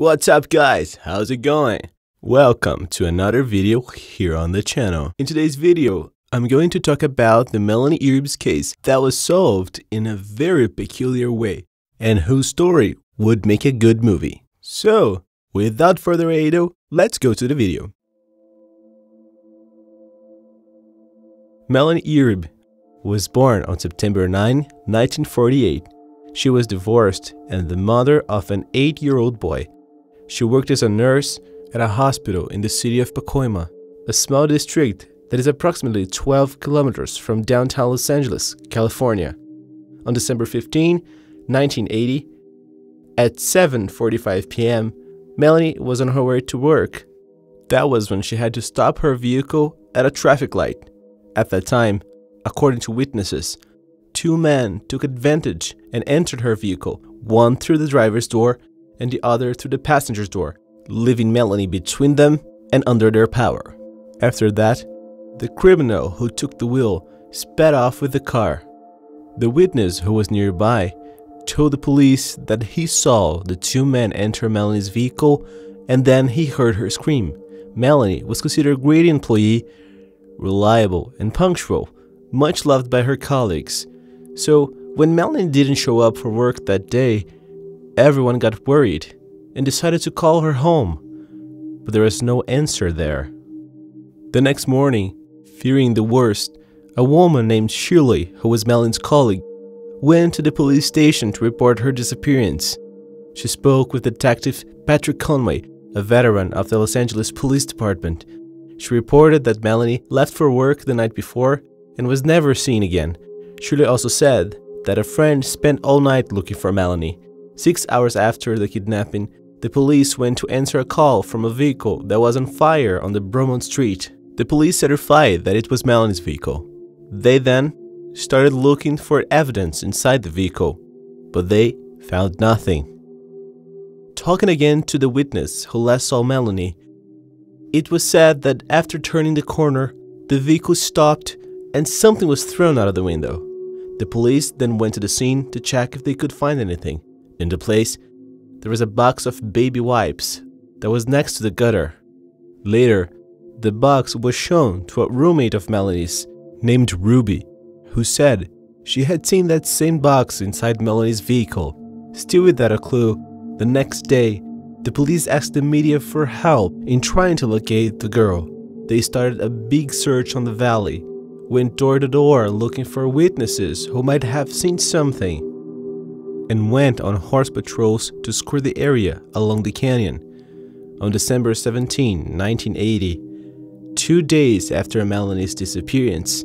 What's up guys, how's it going? Welcome to another video here on the channel. In today's video, I'm going to talk about the Melanie Uribe's case that was solved in a very peculiar way and whose story would make a good movie. So, without further ado, let's go to the video. Melanie Uribe was born on September 9, 1948. She was divorced and the mother of an 8-year-old boy. She worked as a nurse at a hospital in the city of Pacoima, a small district that is approximately 12 kilometers from downtown Los Angeles, California. On December 15, 1980, at 7:45 p.m., Melanie was on her way to work. That was when she had to stop her vehicle at a traffic light. At that time, according to witnesses, two men took advantage and entered her vehicle, one through the driver's door and the other through the passenger's door, leaving Melanie between them and under their power. After that, the criminal who took the wheel sped off with the car. The witness who was nearby told the police that he saw the two men enter Melanie's vehicle and then he heard her scream. Melanie was considered a great employee, reliable and punctual, much loved by her colleagues. So, when Melanie didn't show up for work that day, Everyone got worried and decided to call her home, but there was no answer there. The next morning, fearing the worst, a woman named Shirley, who was Melanie's colleague, went to the police station to report her disappearance. She spoke with Detective Patrick Conway, a veteran of the Los Angeles Police Department. She reported that Melanie left for work the night before and was never seen again. Shirley also said that a friend spent all night looking for Melanie Six hours after the kidnapping, the police went to answer a call from a vehicle that was on fire on the Bromont Street. The police certified that it was Melanie's vehicle. They then started looking for evidence inside the vehicle, but they found nothing. Talking again to the witness who last saw Melanie, it was said that after turning the corner, the vehicle stopped and something was thrown out of the window. The police then went to the scene to check if they could find anything. In the place, there was a box of baby wipes that was next to the gutter. Later, the box was shown to a roommate of Melanie's named Ruby, who said she had seen that same box inside Melanie's vehicle. Still without a clue, the next day, the police asked the media for help in trying to locate the girl. They started a big search on the valley, went door to door looking for witnesses who might have seen something and went on horse patrols to scour the area along the canyon. On December 17, 1980, two days after Melanie's disappearance,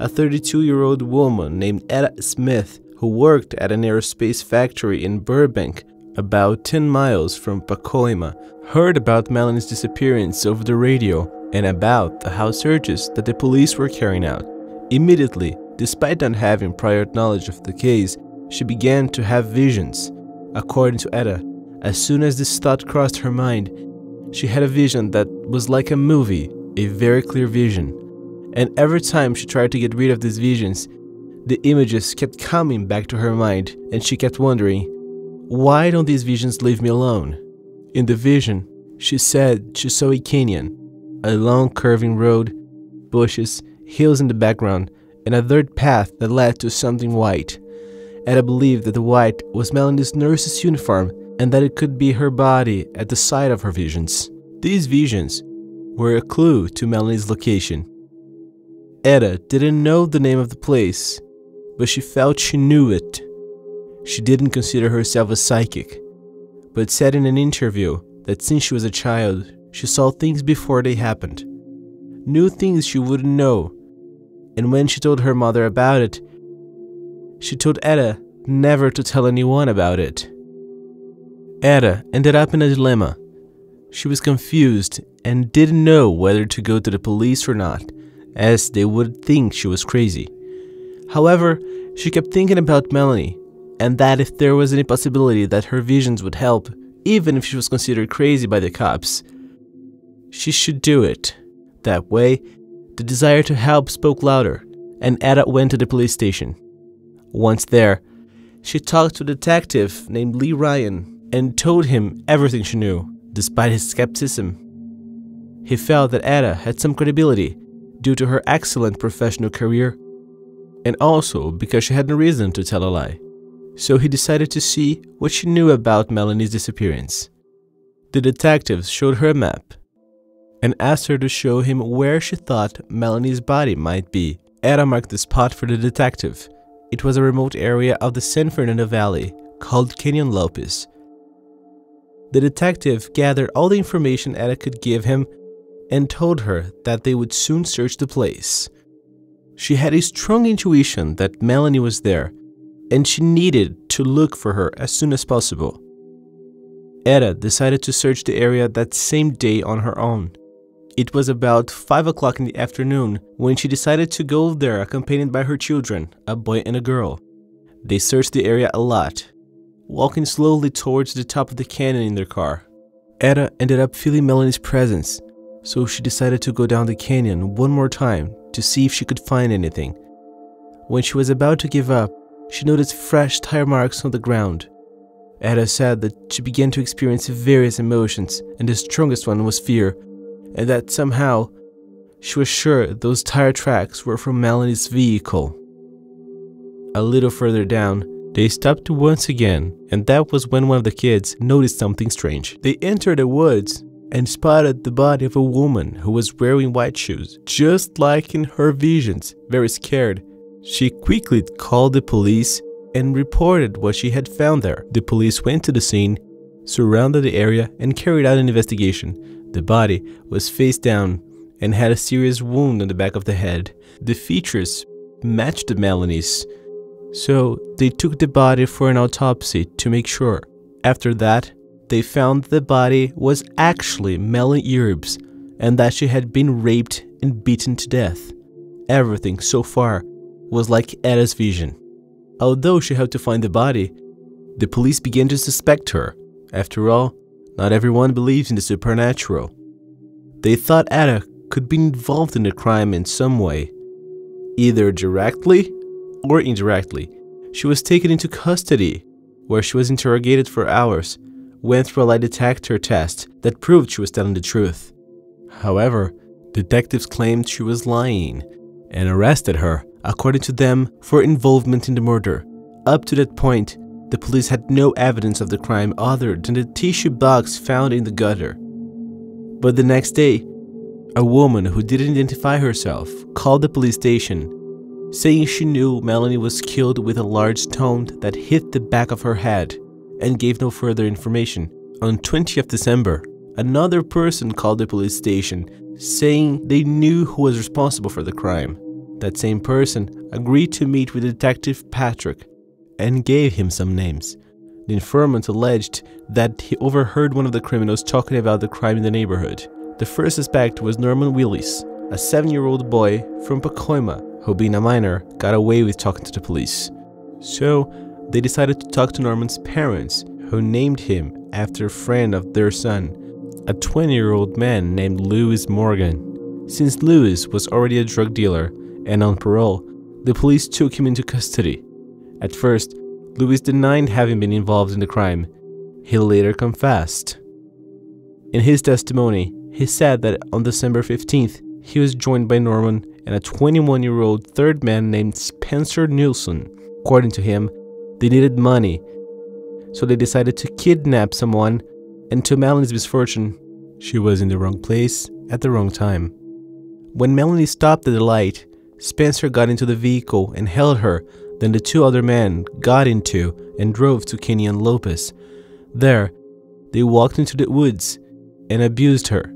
a 32 year old woman named Etta Smith, who worked at an aerospace factory in Burbank, about 10 miles from Pacoima, heard about Melanie's disappearance over the radio and about the house searches that the police were carrying out. Immediately, despite not having prior knowledge of the case, she began to have visions. According to Etta, as soon as this thought crossed her mind, she had a vision that was like a movie, a very clear vision. And every time she tried to get rid of these visions, the images kept coming back to her mind, and she kept wondering, why don't these visions leave me alone? In the vision, she said she saw a canyon, a long curving road, bushes, hills in the background, and a dirt path that led to something white. Etta believed that the white was Melanie's nurse's uniform and that it could be her body at the site of her visions. These visions were a clue to Melanie's location. Etta didn't know the name of the place, but she felt she knew it. She didn't consider herself a psychic, but said in an interview that since she was a child, she saw things before they happened, knew things she wouldn't know, and when she told her mother about it, she told Etta never to tell anyone about it. Etta ended up in a dilemma. She was confused and didn't know whether to go to the police or not, as they would think she was crazy. However, she kept thinking about Melanie, and that if there was any possibility that her visions would help, even if she was considered crazy by the cops, she should do it. That way, the desire to help spoke louder, and Etta went to the police station. Once there, she talked to a detective named Lee Ryan, and told him everything she knew, despite his skepticism. He felt that Etta had some credibility due to her excellent professional career and also because she had no reason to tell a lie. So he decided to see what she knew about Melanie's disappearance. The detectives showed her a map and asked her to show him where she thought Melanie's body might be. Etta marked the spot for the detective. It was a remote area of the San Fernando Valley called Canyon Lopez. The detective gathered all the information Etta could give him and told her that they would soon search the place. She had a strong intuition that Melanie was there, and she needed to look for her as soon as possible. Etta decided to search the area that same day on her own. It was about 5 o'clock in the afternoon when she decided to go there accompanied by her children, a boy and a girl. They searched the area a lot, walking slowly towards the top of the canyon in their car. Etta ended up feeling Melanie's presence, so she decided to go down the canyon one more time to see if she could find anything. When she was about to give up, she noticed fresh tire marks on the ground. Etta said that she began to experience various emotions, and the strongest one was fear, and that somehow she was sure those tire tracks were from Melanie's vehicle. A little further down, they stopped once again, and that was when one of the kids noticed something strange. They entered the woods and spotted the body of a woman who was wearing white shoes, just like in her visions, very scared. She quickly called the police and reported what she had found there. The police went to the scene, surrounded the area, and carried out an investigation. The body was face down and had a serious wound on the back of the head. The features matched the Melanie's, so they took the body for an autopsy to make sure. After that, they found the body was actually Melanie Uribe's and that she had been raped and beaten to death. Everything so far was like Etta's vision. Although she had to find the body, the police began to suspect her. After all, not everyone believes in the supernatural. They thought Etta could be involved in the crime in some way, either directly or indirectly. She was taken into custody, where she was interrogated for hours went through a lie detector test that proved she was telling the truth. However, detectives claimed she was lying and arrested her, according to them, for involvement in the murder. Up to that point, the police had no evidence of the crime other than the tissue box found in the gutter. But the next day, a woman who didn't identify herself called the police station saying she knew Melanie was killed with a large stone that hit the back of her head and gave no further information. On 20th December, another person called the police station saying they knew who was responsible for the crime. That same person agreed to meet with Detective Patrick and gave him some names. The informant alleged that he overheard one of the criminals talking about the crime in the neighborhood. The first suspect was Norman Willis, a seven-year-old boy from Pacoima who being a minor got away with talking to the police. So they decided to talk to Norman's parents, who named him after a friend of their son, a 20 year old man named Louis Morgan. Since Louis was already a drug dealer and on parole, the police took him into custody. At first, Louis denied having been involved in the crime. He later confessed. In his testimony, he said that on December 15th, he was joined by Norman and a 21 year old third man named Spencer Nielsen. According to him, they needed money, so they decided to kidnap someone, and to Melanie's misfortune, she was in the wrong place at the wrong time. When Melanie stopped at the light, Spencer got into the vehicle and held her, then the two other men got into and drove to Canyon Lopez. There, they walked into the woods and abused her.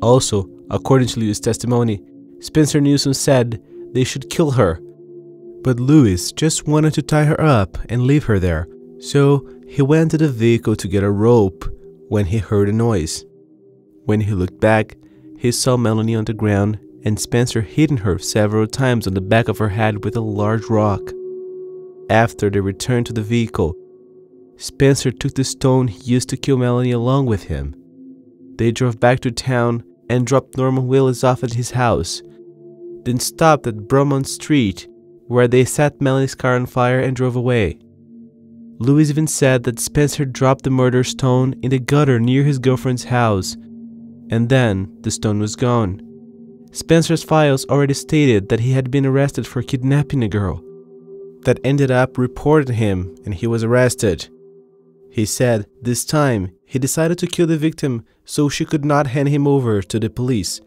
Also, according to Lewis' testimony, Spencer Newsom said they should kill her but Lewis just wanted to tie her up and leave her there, so he went to the vehicle to get a rope when he heard a noise. When he looked back, he saw Melanie on the ground and Spencer hitting her several times on the back of her head with a large rock. After they returned to the vehicle, Spencer took the stone he used to kill Melanie along with him. They drove back to town and dropped Norman Willis off at his house, then stopped at Bromont Street where they set Melanie's car on fire and drove away. Lewis even said that Spencer dropped the murder stone in the gutter near his girlfriend's house, and then the stone was gone. Spencer's files already stated that he had been arrested for kidnapping a girl. That ended up reporting him and he was arrested. He said this time he decided to kill the victim so she could not hand him over to the police.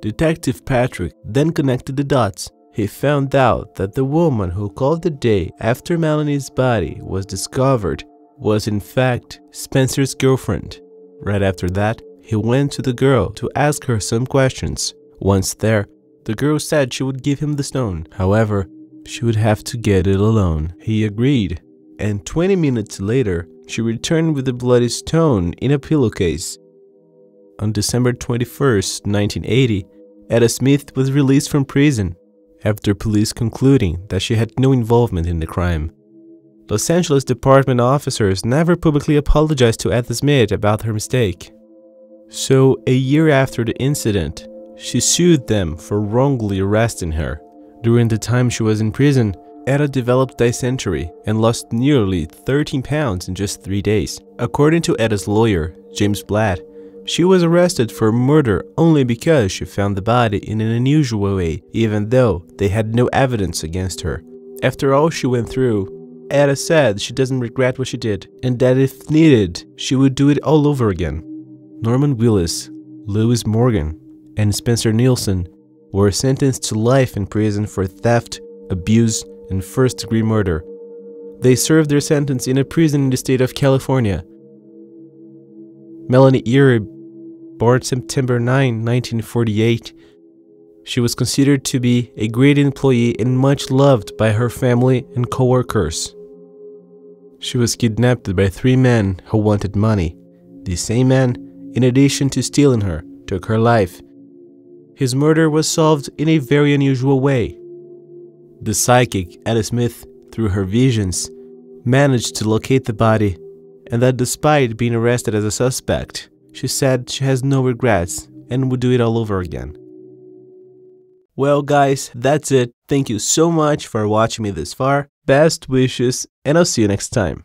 Detective Patrick then connected the dots. He found out that the woman who called the day after Melanie's body was discovered was in fact Spencer's girlfriend. Right after that, he went to the girl to ask her some questions. Once there, the girl said she would give him the stone. However, she would have to get it alone. He agreed, and 20 minutes later, she returned with the bloody stone in a pillowcase. On December 21, 1980, Etta Smith was released from prison after police concluding that she had no involvement in the crime. Los Angeles department officers never publicly apologized to Etta Smith about her mistake. So, a year after the incident, she sued them for wrongly arresting her. During the time she was in prison, Etta developed dysentery and lost nearly 13 pounds in just three days. According to Etta's lawyer, James Blatt, she was arrested for murder only because she found the body in an unusual way, even though they had no evidence against her. After all she went through, Etta said she doesn't regret what she did, and that if needed, she would do it all over again. Norman Willis, Lewis Morgan, and Spencer Nielsen were sentenced to life in prison for theft, abuse, and first degree murder. They served their sentence in a prison in the state of California. Melanie Uribe, born September 9, 1948, she was considered to be a great employee and much loved by her family and coworkers. She was kidnapped by three men who wanted money. The same men in addition to stealing her, took her life. His murder was solved in a very unusual way. The psychic, Etta Smith, through her visions, managed to locate the body, and that despite being arrested as a suspect, she said she has no regrets and would do it all over again. Well, guys, that's it. Thank you so much for watching me this far. Best wishes, and I'll see you next time.